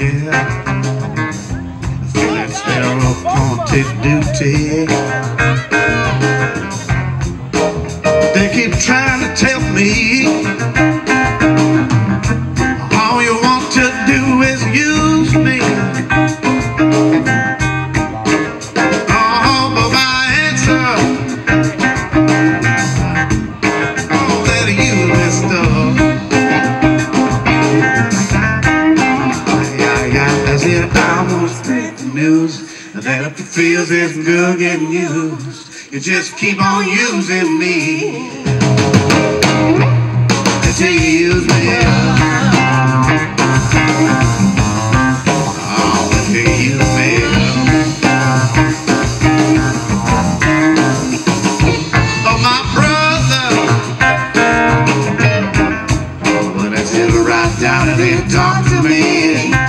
yeah. Let's appointed duty. They keep trying to tell me all you want to do is use me. Oh, but my answer. It. I want to spread the news that if it feels it's good getting used, you just keep on using me. That you use me. Oh, that you use me. Oh, my brother. Well, that's it right down and talk to me.